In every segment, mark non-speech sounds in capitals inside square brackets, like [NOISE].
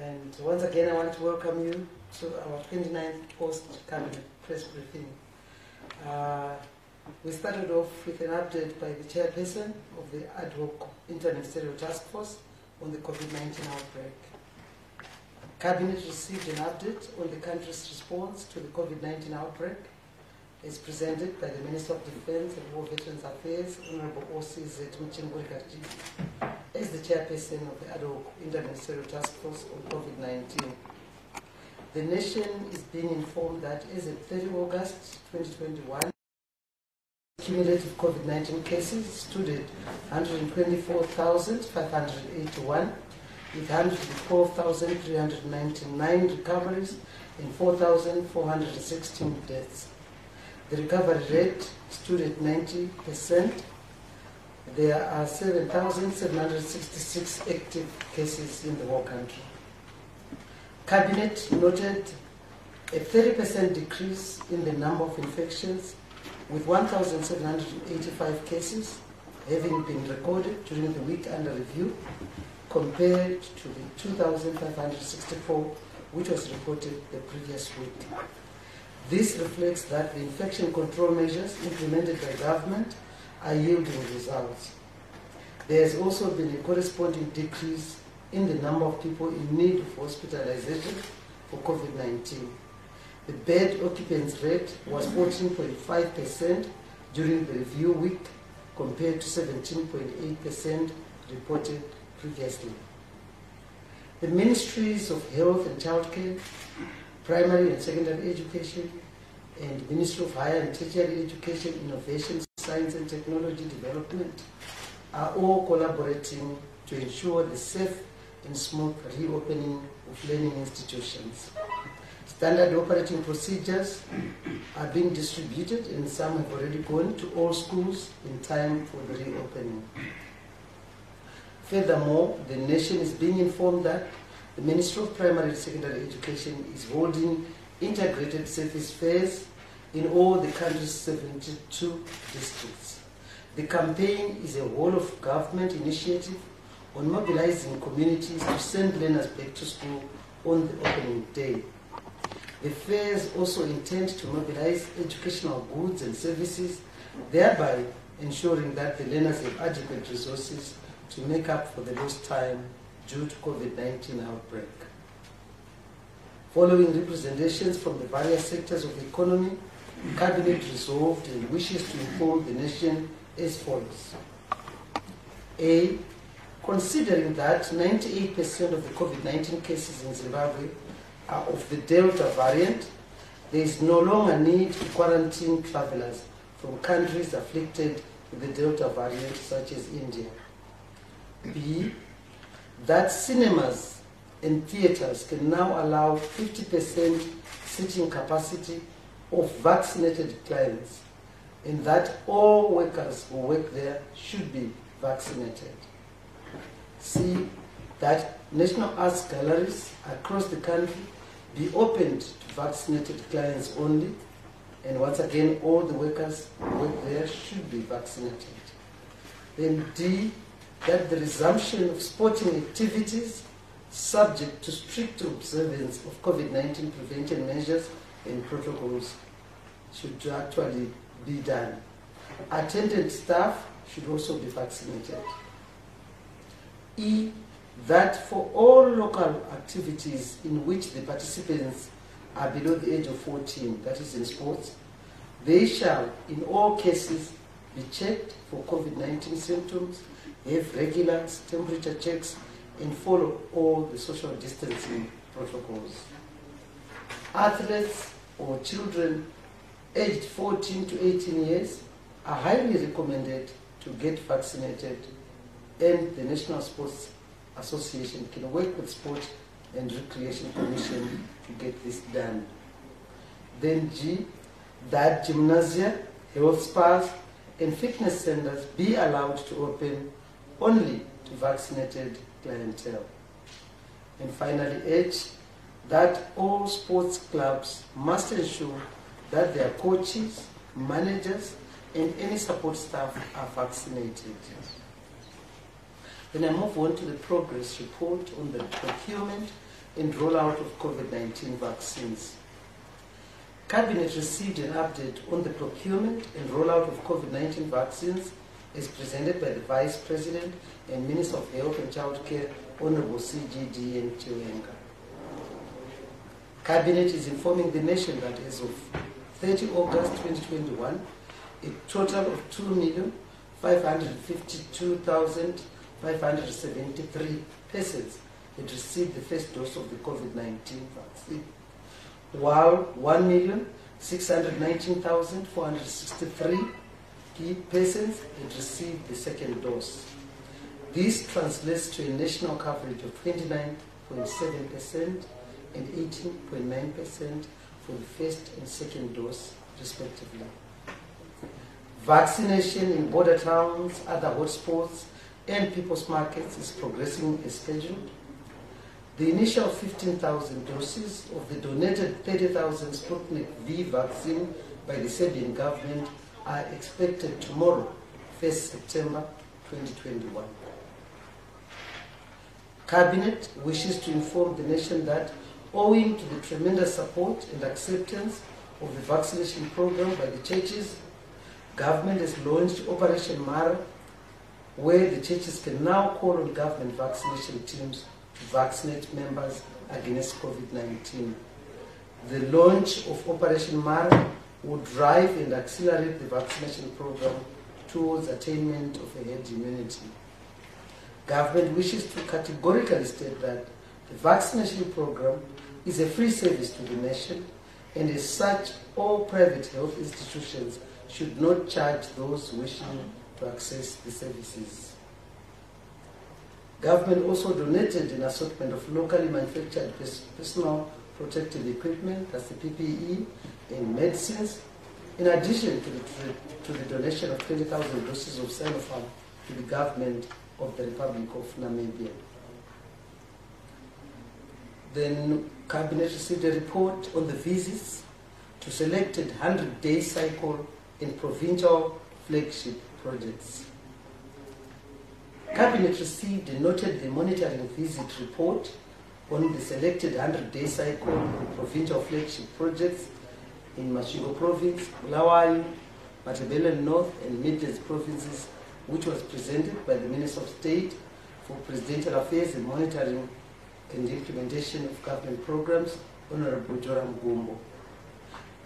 And once again, I want to welcome you to our 29th post-cabinet press briefing. Uh, we started off with an update by the chairperson of the ad hoc interministerial task force on the COVID-19 outbreak. Cabinet received an update on the country's response to the COVID-19 outbreak as presented by the Minister of Defense and War Veterans Affairs, Honorable O.C.Z. Muchinguri as the chairperson of the ad hoc interministerial task force on COVID-19. The nation is being informed that as of 30 August 2021, cumulative COVID-19 cases stood at 124,581 with 112,399 recoveries and 4,416 deaths. The recovery rate stood at 90%. There are 7,766 active cases in the whole country. Cabinet noted a 30% decrease in the number of infections with 1,785 cases having been recorded during the week under review compared to the 2,564 which was reported the previous week. This reflects that the infection control measures implemented by government are yielding results. There has also been a corresponding decrease in the number of people in need of hospitalization for COVID-19. The bed occupancy rate was 14.5% during the review week compared to 17.8% reported previously. The Ministries of Health and Childcare, Primary and Secondary Education, and Ministry of Higher and Tertiary Education, Innovation, Science and Technology Development are all collaborating to ensure the safe and smooth reopening of learning institutions. Standard operating procedures are being distributed and some have already gone to all schools in time for the reopening. Furthermore, the nation is being informed that the Ministry of Primary and Secondary Education is holding integrated service fairs in all the country's 72 districts. The campaign is a whole of government initiative on mobilizing communities to send learners back to school on the opening day. The fairs also intend to mobilize educational goods and services, thereby ensuring that the learners have adequate resources to make up for the lost time due to COVID-19 outbreak. Following representations from the various sectors of the economy, Cabinet resolved and wishes to inform the nation as follows. A. Considering that 98% of the COVID-19 cases in Zimbabwe are of the Delta variant, there is no longer need to quarantine travelers from countries afflicted with the Delta variant, such as India. B. That cinemas and theaters can now allow 50% seating capacity of vaccinated clients, and that all workers who work there should be vaccinated. C. That national arts galleries across the country be opened to vaccinated clients only, and once again, all the workers who work there should be vaccinated. Then D, that the resumption of sporting activities subject to strict observance of COVID-19 prevention measures and protocols should actually be done. Attendant staff should also be vaccinated. E, that for all local activities in which the participants are below the age of 14, that is in sports, they shall, in all cases, be checked for COVID-19 symptoms, have regular temperature checks, and follow all the social distancing protocols. Athletes or children aged 14 to 18 years are highly recommended to get vaccinated and the National Sports Association can work with Sport and Recreation Commission to get this done. Then G, that gymnasia, health spas, and fitness centers be allowed to open only to vaccinated clientele. And finally, H, that all sports clubs must ensure that their coaches, managers, and any support staff are vaccinated. Then I move on to the progress report on the procurement and rollout of COVID-19 vaccines. Cabinet received an update on the procurement and rollout of COVID-19 vaccines as presented by the Vice President and Minister of Health and Child Care, Honorable CGDN Chiwenga. Cabinet is informing the nation that as of 30 August 2021, a total of 2,552,573 persons had received the first dose of the COVID-19 vaccine, while 1,619,463 persons had received the second dose. This translates to a national coverage of 29.7% and 18.9% for the first and second dose, respectively. Vaccination in border towns, other hotspots, and people's markets is progressing as scheduled. The initial 15,000 doses of the donated 30,000 Sputnik V vaccine by the Serbian government are expected tomorrow, 1st September 2021. Cabinet wishes to inform the nation that owing to the tremendous support and acceptance of the vaccination program by the churches, government has launched Operation Mara, where the churches can now call on government vaccination teams to vaccinate members against COVID-19. The launch of Operation Mara will drive and accelerate the vaccination program towards attainment of a herd immunity. Government wishes to categorically state that the vaccination program is a free service to the nation and as such all private health institutions should not charge those wishing to access the services. Government also donated an assortment of locally manufactured personal protective equipment, that's the PPE, and medicines, in addition to the, to the donation of 20,000 doses of Sinopharm to the government of the Republic of Namibia. Then Cabinet received a report on the visits to selected 100-day cycle in provincial flagship projects. Cabinet received and noted the monitoring visit report on the selected 100-day cycle in provincial flagship projects in Masvingo province, Bulawayo, Matabele North and Midlands provinces, which was presented by the Minister of State for Presidential Affairs and Monitoring and the Implementation of Government Programs, Honorable Joram Gumbo.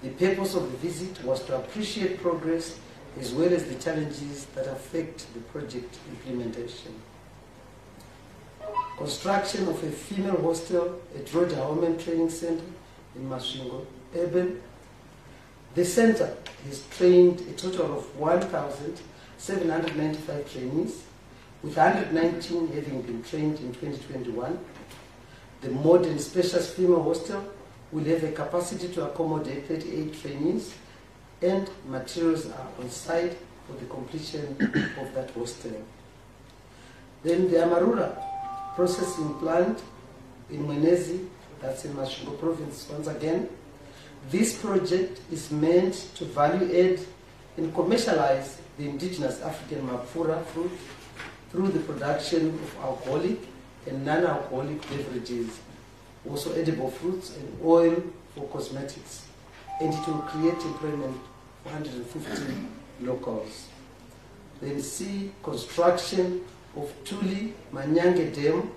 The purpose of the visit was to appreciate progress as well as the challenges that affect the project implementation. Construction of a female hostel at Roger Howman Training Center in Masvingo, Urban. The center has trained a total of 1,795 trainees, with 119 having been trained in 2021. The modern spacious female hostel will have a capacity to accommodate 38 trainees and materials are on site for the completion [COUGHS] of that hostel. Then the Amarula processing plant in Mwenezi, that's in Masvingo province once again. This project is meant to value add and commercialize the indigenous African Mapfura fruit through the production of alcoholic and non-alcoholic beverages, also edible fruits and oil for cosmetics. And it will create employment for 150 locals. Then C, construction of Tuli Manyange Dam,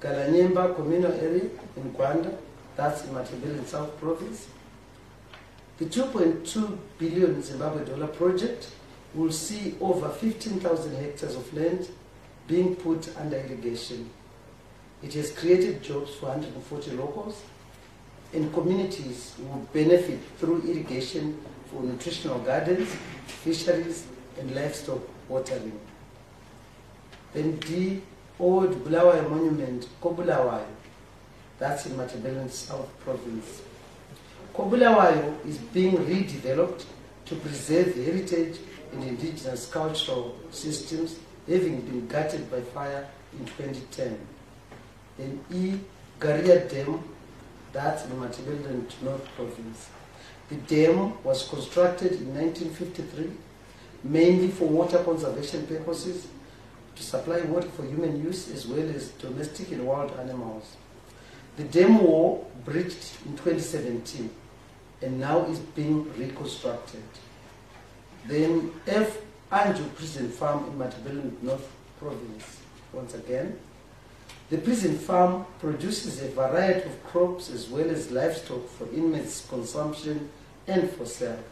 Galanyemba communal area in Gwanda, that's in Matabele South Province. The 2.2 billion Zimbabwe dollar project will see over 15,000 hectares of land being put under irrigation. It has created jobs for 140 locals and communities will benefit through irrigation for nutritional gardens, fisheries, and livestock watering. Then D, Old Bulawayo Monument, Kobulawayo, that's in Matabele South Province. Kobulawayo is being redeveloped to preserve the heritage and indigenous cultural systems having been gutted by fire in 2010. Then E, Garia Dam, that's in Matabele North Province. The dam was constructed in 1953 mainly for water conservation purposes to supply water for human use as well as domestic and wild animals. The dam wall breached in 2017 and now is being reconstructed. Then F. Anju Prison Farm in Matabele North Province. Once again, the prison farm produces a variety of crops as well as livestock for inmates' consumption and for sale.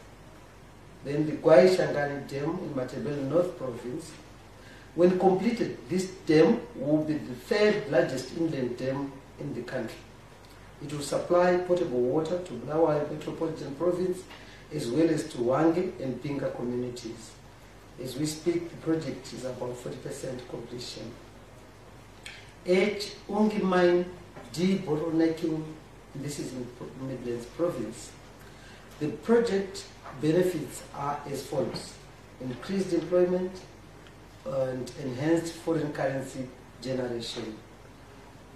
Then the Gwai Shangani Dam in Matabele North Province. When completed, this dam will be the third largest inland dam in the country. It will supply potable water to Bulawayo Metropolitan Province as well as to Hwange and Binga communities. As we speak, the project is about 40% completion. H. Unki Mine debottlenecking, this is in Midlands Province. The project benefits are as follows. Increased employment and enhanced foreign currency generation.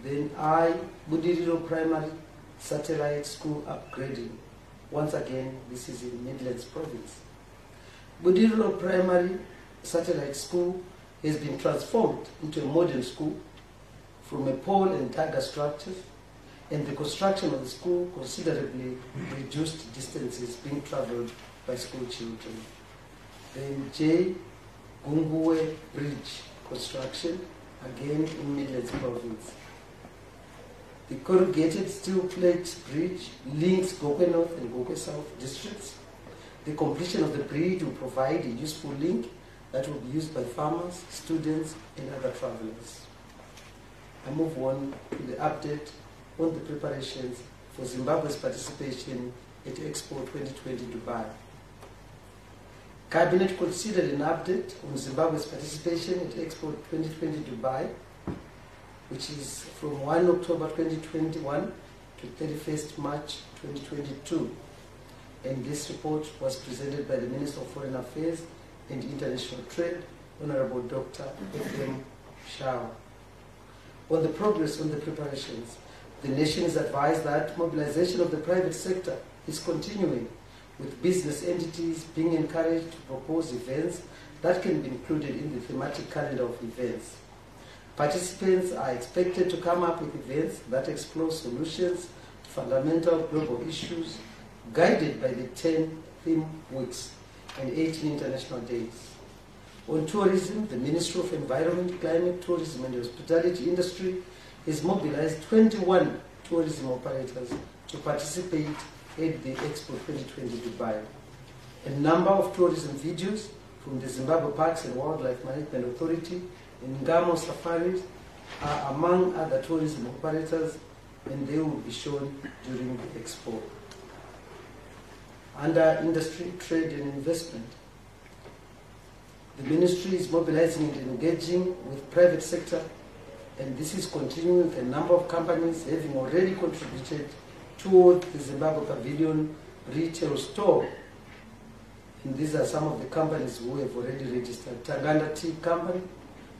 Then I, Budiriro Primary Satellite School upgrading. Once again, this is in Midlands Province. Budiriro Primary Satellite School has been transformed into a modern school from a pole and tiger structure, and the construction of the school considerably reduced distances being traveled by school children. Then J. Gunguwe Bridge construction, again in Midlands Province. The corrugated steel plate bridge links Gokwe North and Gokwe South districts. The completion of the bridge will provide a useful link that will be used by farmers, students, and other travelers. I move on to the update on the preparations for Zimbabwe's participation at Expo 2020 Dubai. Cabinet considered an update on Zimbabwe's participation at Expo 2020 Dubai, which is from 1 October 2021 to 31st March 2022. And this report was presented by the Minister of Foreign Affairs and International Trade, Honorable Dr. F.M. Shava. On the progress on the preparations, the nation is advised that mobilization of the private sector is continuing with business entities being encouraged to propose events that can be included in the thematic calendar of events. Participants are expected to come up with events that explore solutions to fundamental global issues guided by the 10 theme weeks and 18 international days. On tourism, the Ministry of Environment, Climate, Tourism and Hospitality Industry has mobilized 21 tourism operators to participate at the Expo 2020 Dubai. A number of tourism videos from the Zimbabwe Parks and Wildlife Management Authority and Ngamo Safaris are among other tourism operators and they will be shown during the Expo. Under industry, trade and investment, the ministry is mobilizing and engaging with private sector and this is continuing with a number of companies having already contributed toward the Zimbabwe Pavilion retail store. And these are some of the companies who have already registered. Tanganda Tea Company,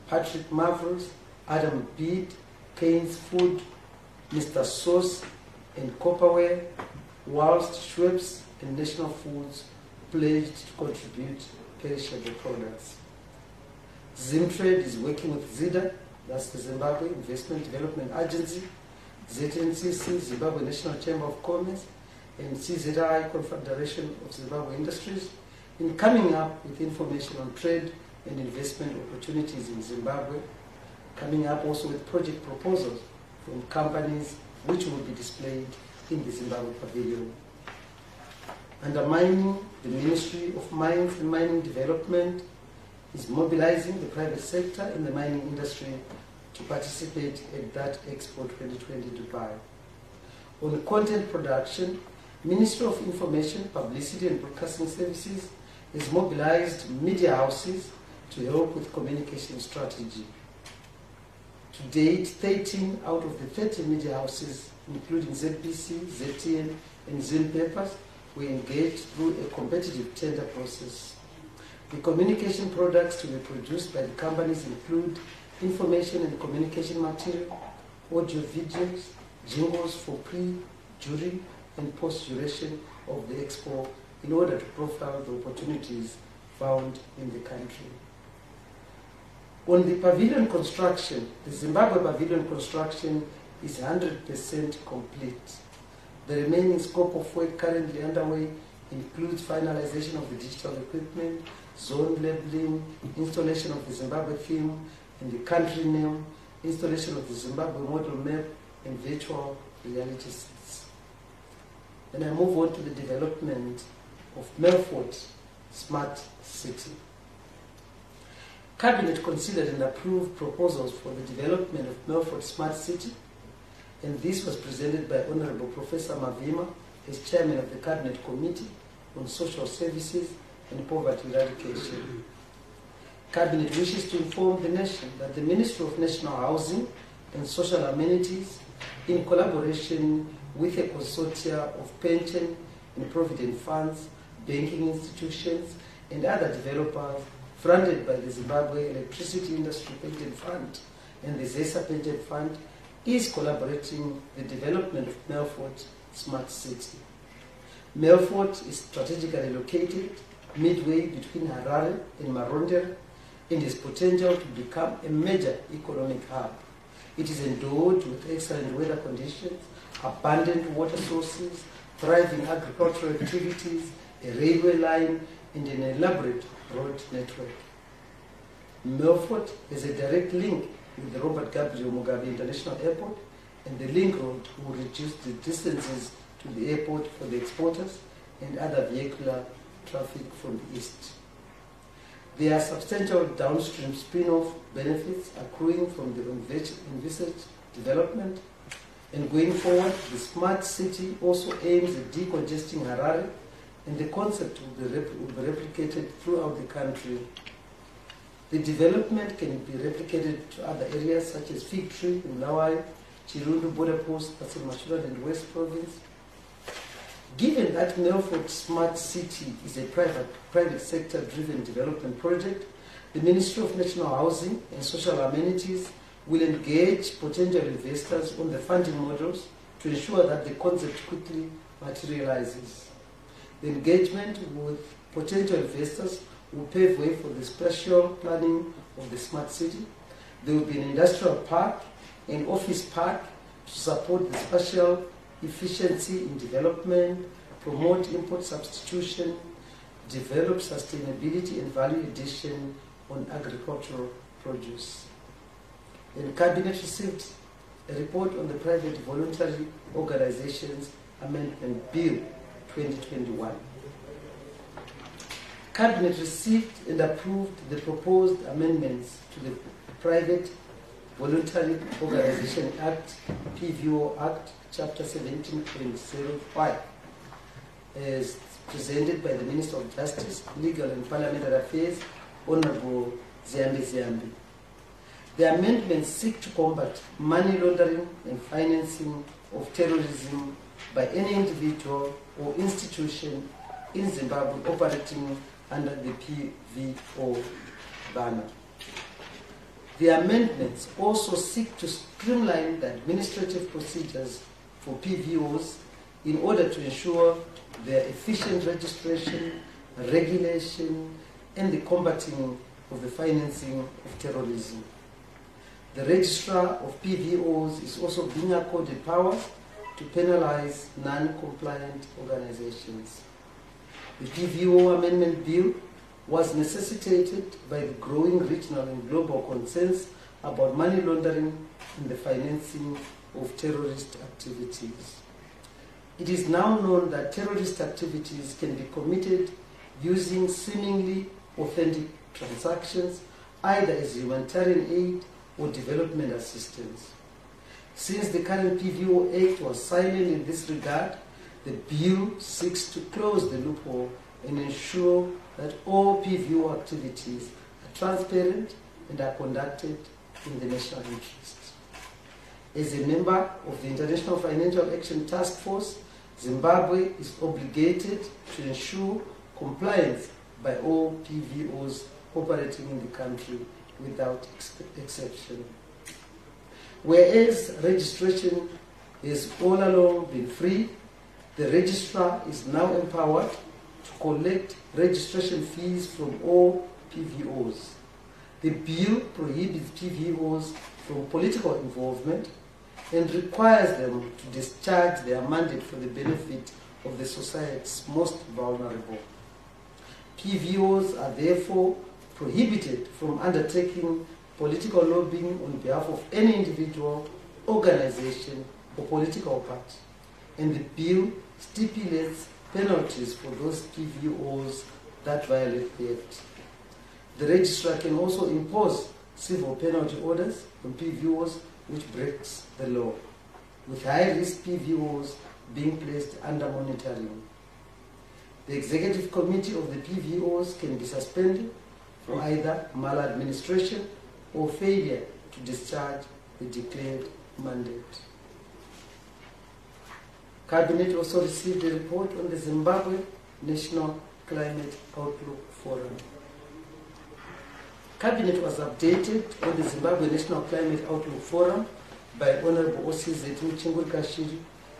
Patrick Marvels, Adam Bead, Cairns Food, Mr. Sauce, and Copperware, whilst Schweppes and National Foods pledged to contribute perishable products. Zimtrade is working with ZIDA, that's the Zimbabwe Investment Development Agency, ZNCC, Zimbabwe National Chamber of Commerce, and CZI, Confederation of Zimbabwe Industries, in coming up with information on trade and investment opportunities in Zimbabwe, coming up also with project proposals from companies which will be displayed in the Zimbabwe Pavilion. Under mining, the Ministry of Mines and Mining Development is mobilizing the private sector in the mining industry to participate in that Expo 2020 Dubai. On content production, Ministry of Information, Publicity and Broadcasting Services has mobilized media houses to help with communication strategy. To date, 13 out of the 30 media houses, including ZBC, ZTN, and Zim Papers, were engaged through a competitive tender process. The communication products to be produced by the companies include information and communication material, audio videos, jingles for pre, during, and post duration of the expo in order to profile the opportunities found in the country. On the pavilion construction, the Zimbabwe pavilion construction is 100% complete. The remaining scope of work currently underway includes finalization of the digital equipment, zone labeling, installation of the Zimbabwe film and the country name, installation of the Zimbabwe model map, and virtual reality sets. Then I move on to the development of Melfort Smart City. Cabinet considered and approved proposals for the development of Melfort Smart City, and this was presented by Honorable Professor Mavima as Chairman of the Cabinet Committee on Social Services and Poverty Eradication. Cabinet wishes to inform the nation that the Ministry of National Housing and Social Amenities, in collaboration with a consortia of pension and provident funds, banking institutions, and other developers, funded by the Zimbabwe Electricity Industry Pension Fund and the ZESA Pension Fund, is collaborating the development of Melfort Smart City. Melfort is strategically located midway between Harare and Marondera and has potential to become a major economic hub. It is endowed with excellent weather conditions, abundant water sources, thriving agricultural activities, a railway line, and an elaborate road network. Melfort has a direct link with the Robert Gabriel Mugabe International Airport, and the link road will reduce the distances to the airport for the exporters and other vehicular traffic from the east. There are substantial downstream spin-off benefits accruing from the envisaged development. And going forward, the smart city also aims at decongesting Harare, and the concept will be, will be replicated throughout the country. The development can be replicated to other areas such as Fig Tree in Chirundu border post, that's and West Province, Given that Melfort Smart City is a private, private sector driven development project, the Ministry of National Housing and Social Amenities will engage potential investors on the funding models to ensure that the concept quickly materializes. The engagement with potential investors will pave way for the spatial planning of the smart city. There will be an industrial park, an office park to support the spatial efficiency in development, promote import substitution, develop sustainability and value addition on agricultural produce. And Cabinet received a report on the Private Voluntary Organizations Amendment Bill 2021. Cabinet received and approved the proposed amendments to the Private Voluntary Organization Act, PVO Act, Chapter 17.05, as presented by the Minister of Justice, Legal and Parliamentary Affairs, Honorable Ziyambi Ziyambi. The amendments seek to combat money laundering and financing of terrorism by any individual or institution in Zimbabwe operating under the PVO banner. The amendments also seek to streamline the administrative procedures for PVOs in order to ensure their efficient registration, regulation, and the combating of the financing of terrorism. The registrar of PVOs is also being accorded powers to penalize non-compliant organizations. The PVO Amendment Bill was necessitated by the growing regional and global concerns about money laundering and the financing of terrorist activities. It is now known that terrorist activities can be committed using seemingly authentic transactions, either as humanitarian aid or development assistance. Since the current PVO Act was silent in this regard, the bill seeks to close the loophole and ensure that all PVO activities are transparent and are conducted in the national interest. As a member of the International Financial Action Task Force, Zimbabwe is obligated to ensure compliance by all PVOs operating in the country without ex exception. Whereas registration has all along been free, the registrar is now empowered to collect registration fees from all PVOs. The bill prohibits PVOs from political involvement and requires them to discharge their mandate for the benefit of the society's most vulnerable. PVOs are therefore prohibited from undertaking political lobbying on behalf of any individual, organization, or political party. And the bill stipulates penalties for those PVOs that violate the Act. The registrar can also impose civil penalty orders on PVOs which breaks the law, with high-risk PVOs being placed under monitoring. The executive committee of the PVOs can be suspended for either maladministration or failure to discharge the declared mandate. Cabinet also received a report on the Zimbabwe National Climate Outlook Forum. Cabinet was updated on the Zimbabwe National Climate Outlook Forum by Honorable OCZ Muchinguri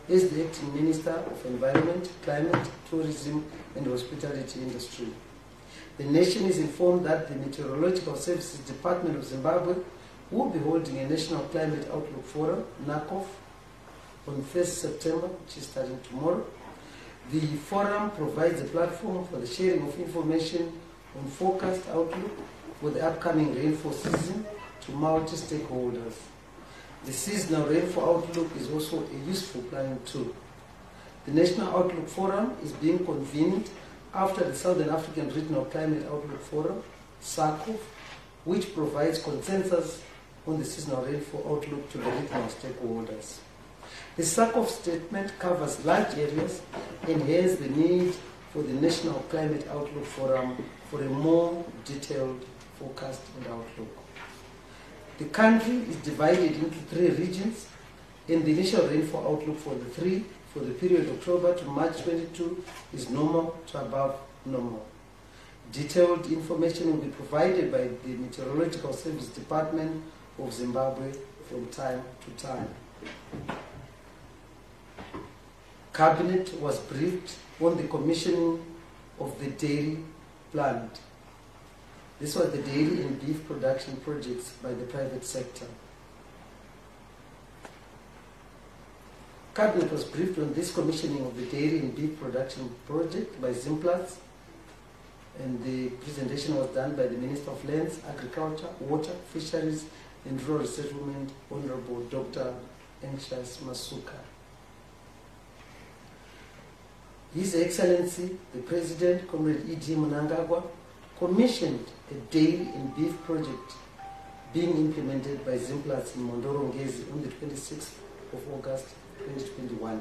as the Acting Minister of Environment, Climate, Tourism and Hospitality Industry. The nation is informed that the Meteorological Services Department of Zimbabwe will be holding a National Climate Outlook Forum, NACOF, on 1st September, which is starting tomorrow. The forum provides a platform for the sharing of information on forecast outlook for the upcoming rainfall season to multi-stakeholders. The seasonal rainfall outlook is also a useful planning tool. The National Outlook Forum is being convened after the Southern African Regional Climate Outlook Forum, SACOF, which provides consensus on the seasonal rainfall outlook to the regional stakeholders. The SACOF statement covers large areas and hence the need for the National Climate Outlook Forum for a more detailed forecast and outlook. The country is divided into three regions, and the initial rainfall outlook for the three for the period October to March 22 is normal to above normal. Detailed information will be provided by the Meteorological Service Department of Zimbabwe from time to time. Cabinet was briefed on the commissioning of the dairy plant this was the dairy and beef production projects by the private sector. Cabinet was briefed on this commissioning of the dairy and beef production project by Zimplats, and the presentation was done by the Minister of Lands, Agriculture, Water, Fisheries and Rural Settlement, Honorable Dr. Anxious Masuka. His Excellency, the President, Comrade E.D. Mnangagwa, commissioned a dairy and beef project being implemented by Zimplats in Mondoro Ngezi on the 26th of August 2021.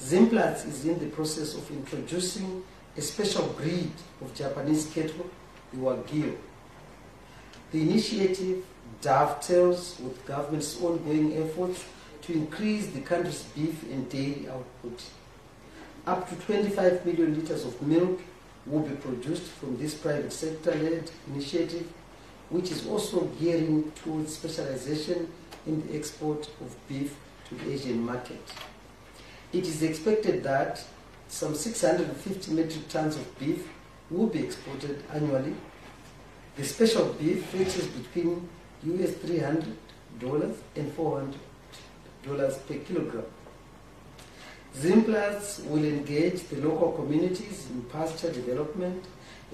Zimplats is in the process of introducing a special breed of Japanese cattle, the Wagyu. The initiative dovetails with government's ongoing efforts to increase the country's beef and dairy output. Up to 25 million liters of milk will be produced from this private sector-led initiative, which is also gearing towards specialization in the export of beef to the Asian market. It is expected that some 650 metric tons of beef will be exported annually. The special beef fetches between US $300 and $400 per kilogram. Zimplats will engage the local communities in pasture development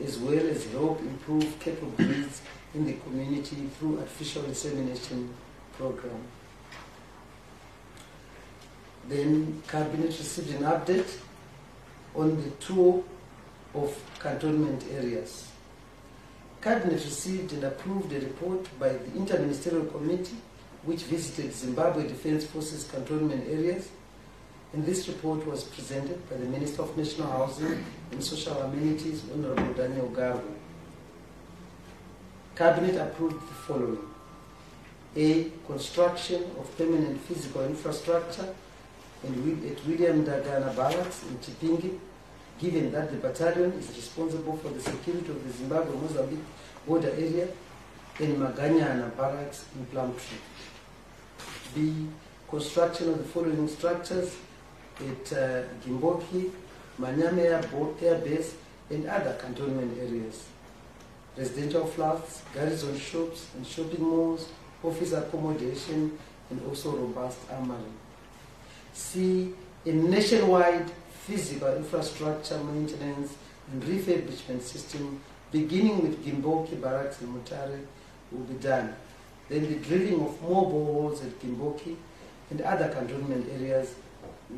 as well as help improve cattle breeds in the community through artificial insemination program. Then Cabinet received an update on the tour of cantonment areas. Cabinet received and approved a report by the Interministerial Committee which visited Zimbabwe Defense Forces cantonment areas and this report was presented by the Minister of National Housing and Social Amenities, Honorable Daniel Garwe. Cabinet approved the following. A. Construction of permanent physical infrastructure in, at William Ndangana Barracks in Chipinge, given that the battalion is responsible for the security of the Zimbabwe-Mozambique border area, and Maganyana Barracks in Plumtree. B. Construction of the following structures at uh, Gimboki, Manyame Air Base, and other cantonment areas. Residential flats, garrison shops and shopping malls, office accommodation, and also robust armory. C, a nationwide physical infrastructure maintenance and refurbishment system beginning with Gimboki Barracks in Mutare will be done. Then the drilling of more boreholes at Gimboki and other cantonment areas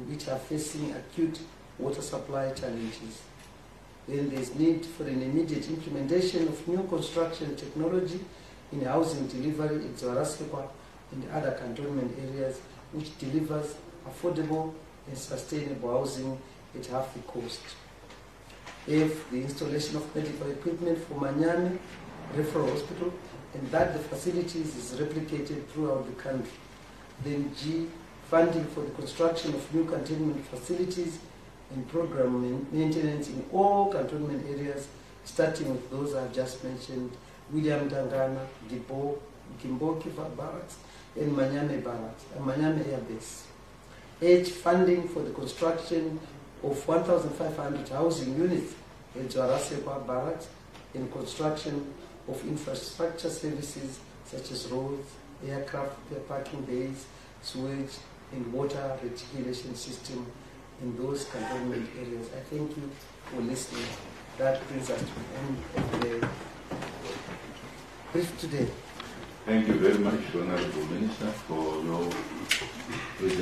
which are facing acute water supply challenges. Then there's need for an immediate implementation of new construction technology in housing delivery in Dzivarasekwa and other cantonment areas which delivers affordable and sustainable housing at half the cost. If the installation of medical equipment for Manyani Referral Hospital and that the facilities is replicated throughout the country. Then G, funding for the construction of new cantonment facilities and program maintenance in all cantonment areas, starting with those I've just mentioned, William Ndangana, Gibo, Gimboki Barracks, and Manyame Barracks, and Manyame Air Base. H, funding for the construction of 1,500 housing units at Dzivarasekwa Barracks and construction of infrastructure services such as roads, aircraft parking bays, sewage, and water reticulation system in those cantonment areas. I thank you for listening. That brings us to the end of the brief today. Thank you very much, Honorable Minister, for your presentation.